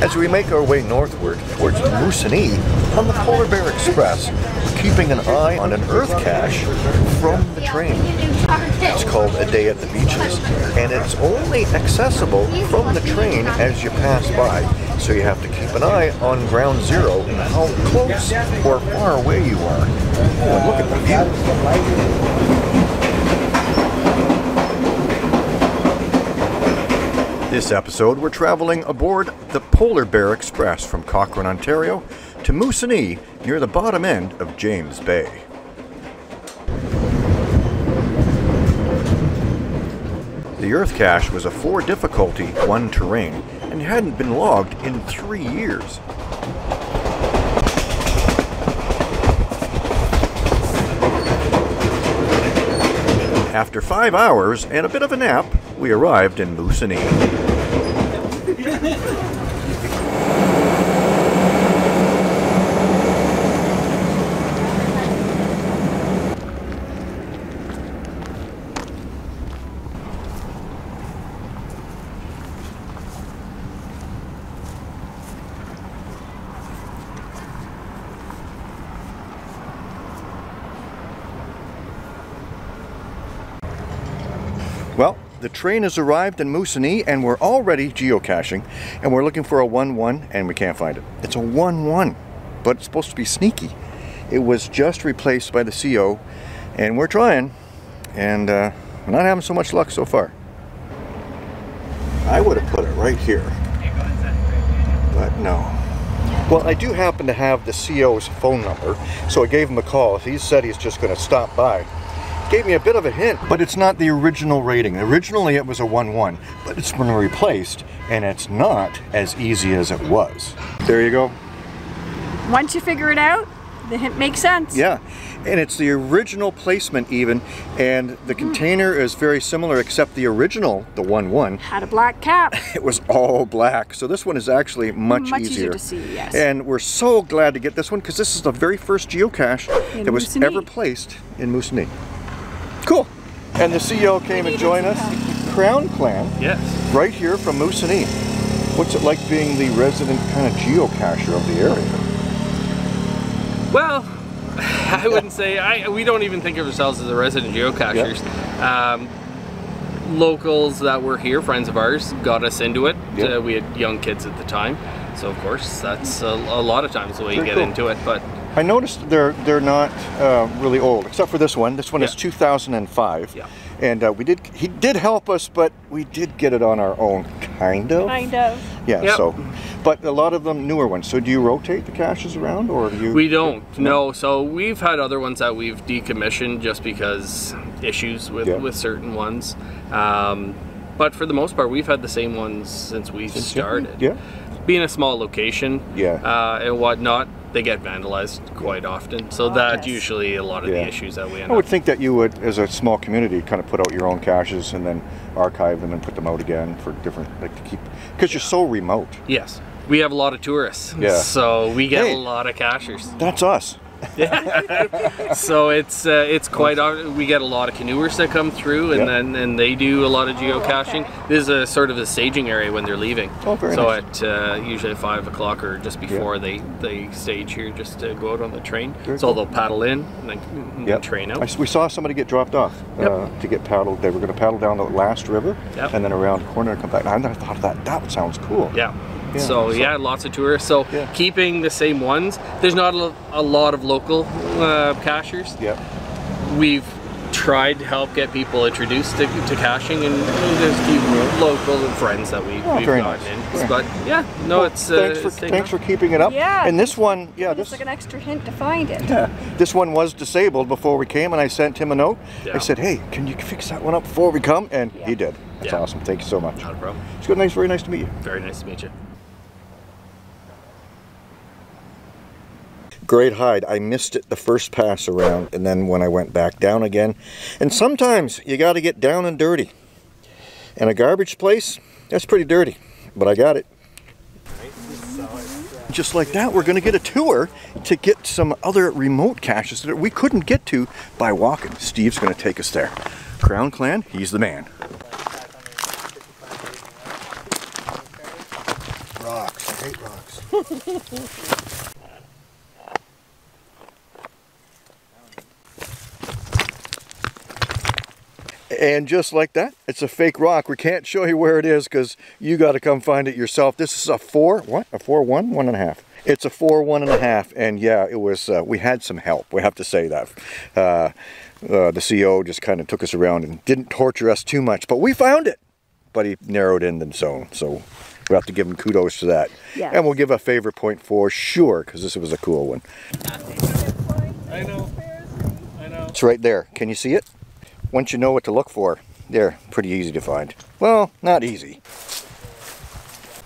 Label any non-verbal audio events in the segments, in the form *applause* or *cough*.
As we make our way northward towards Moosonee on the Polar Bear Express, keeping an eye on an earth cache from the train. It's called A Day at the Beaches, and it's only accessible from the train as you pass by. So you have to keep an eye on ground zero and how close or far away you are. Look at the view. This episode, we're traveling aboard the Polar Bear Express from Cochrane, Ontario to Moosonee near the bottom end of James Bay. The Earth cache was a 4 difficulty 1 terrain and hadn't been logged in 3 years. After 5 hours and a bit of a nap, we arrived in Moosonee. Well, the train has arrived in Moosonee and we're already geocaching and we're looking for a 1-1 and we can't find it. It's a 1-1, but it's supposed to be sneaky. It was just replaced by the CO and we're trying and uh, we're not having so much luck so far. I would have put it right here, but no. Well, I do happen to have the CO's phone number, so I gave him a call. He said he's just going to stop by gave me a bit of a hint, but it's not the original rating. Originally it was a 1-1, but it's been replaced and it's not as easy as it was. There you go. Once you figure it out, the hint makes sense. Yeah, and it's the original placement even, and the Hmm. container is very similar except the original, the 1-1, Had a black cap. *laughs* it was all black. So this one is actually much, Much easier to see, yes. And we're so glad to get this one because this is the very first geocache In that was ever placed in Moosonee. Cool. And the CO came and joined us. Crown Clan, Yes. right here from Moosonee. What's it like being the resident kind of geocacher of the area? Well, *laughs* I wouldn't say I. We don't even think of ourselves as the resident geocachers. Um, locals that were here, friends of ours, got us into it. Yep. Uh, we had young kids at the time, so of course that's a, a lot of times the way you get cool. into it. But I noticed they're they're not uh, really old, except for this one. This one is 2005, Yeah. and uh, we did he did help us, but we did get it on our own, kind of. Kind of. Yeah. Yep. So, but a lot of them newer ones. So do you rotate the caches around, or do you? we don't. No. So we've had other ones that we've decommissioned just because issues with Yeah. with certain ones. Um, but for the most part, we've had the same ones since we started. Yeah. being a small location Yeah. uh, and whatnot, they get vandalized quite often. So Oh, that's yes. usually a lot of Yeah. the issues that we end I would up. think that you would, as a small community, kind of put out your own caches and then archive them and put them out again for different, like to keep, because you're so remote. Yes, we have a lot of tourists. Yeah. So we get Hey. a lot of cachers. That's us. *laughs* So it's uh, it's quite. We get a lot of canoers that come through, and Yep. then and they do a lot of geocaching. This is a sort of a staging area when they're leaving. Oh, very so nice. at uh, usually at five o'clock or just before they they stage here just to go out on the train. Very so cool. they'll paddle in and then, Yep. train out. s we saw somebody get dropped off Yep. uh, to get paddled. They were going to paddle down the last river Yep. and then around the corner and come back. I never thought of that. That sounds cool. Yeah. Yeah, So, so- yeah, lots of tourists. So Yeah. keeping the same ones. There's not a, a lot of local uh, cachers. Yep. We've tried to help get people introduced to, to caching, and there's a few local and friends that we, Oh, we've very gotten nice. in. But yeah, no, Well, it's uh, thanks for it's thanks for keeping it up. Yeah. And this one, yeah, It's this like an extra hint to find it. Yeah. This one was disabled before we came, and I sent him a note. Yeah. I said, "Hey, can you fix that one up before we come?" And he did. That's Yeah. awesome. Thank you so much. Not a problem. It's good. Nice. Very nice to meet you. Very nice to meet you. Great hide. I missed it the first pass around, and then when I went back down again. And sometimes you got to get down and dirty. And a garbage place, that's pretty dirty, but I got it. Just like that, we're going to get a tour to get some other remote caches that we couldn't get to by walking. Steve's going to take us there. Crown Clan, he's the man. Rocks, I hate rocks. *laughs* And just like that, it's a fake rock. We can't show you where it is because you got to come find it yourself. This is a four, what? A four, one, one and a half. It's a four, one and a half. And yeah, it was, uh, we had some help. We have to say that. Uh, uh, the CO just kind of took us around and didn't torture us too much, but we found it. But he narrowed in the zone. So we have to give him kudos for that. Yes. And we'll give a favorite point for sure because this was a cool one. I know. I know. It's right there. Can you see it? Once you know what to look for, they're pretty easy to find. Well, not easy.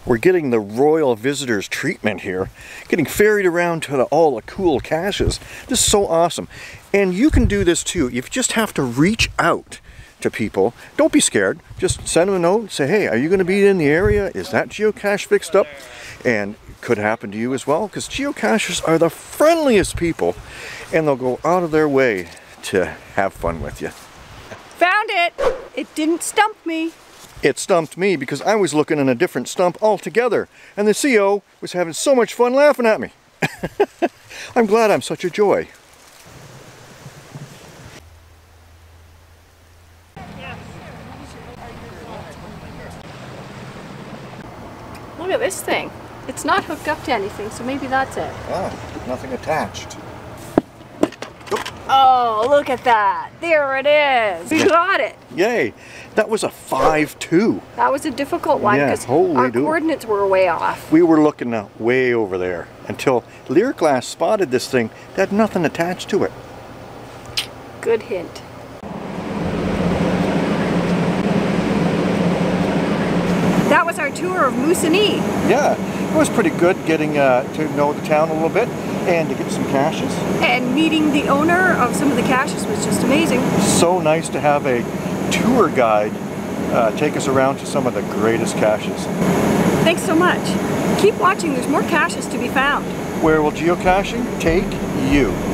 We're getting the royal visitors treatment here, getting ferried around to the, all the cool caches. This is so awesome. And you can do this too. You just have to reach out to people. Don't be scared. Just send them a note. and Say, hey, are you going to be in the area? Is that geocache fixed up? And could happen to you as well because geocachers are the friendliest people and they'll go out of their way to have fun with you. Found it. It didn't stump me. It stumped me because I was looking in a different stump altogether, and the CO was having so much fun laughing at me. *laughs* I'm glad I'm such a joy. Look at this thing. It's not hooked up to anything, so maybe that's it. Oh, nothing attached. Oh, look at that. There it is. We got it. Yay! That was a 5-2. That was a difficult one because holy our coordinates were way off. We were looking uh, way over there until lyriclass spotted this thing that had nothing attached to it. Good hint. That was our tour of Moosonee. Yeah, it was pretty good getting uh, to know the town a little bit and to get some caches. And meeting the owner of some of the caches was just amazing. so nice to have a tour guide uh, take us around to some of the greatest caches. Thanks so much. Keep watching, there's more caches to be found. Where will geocaching take you?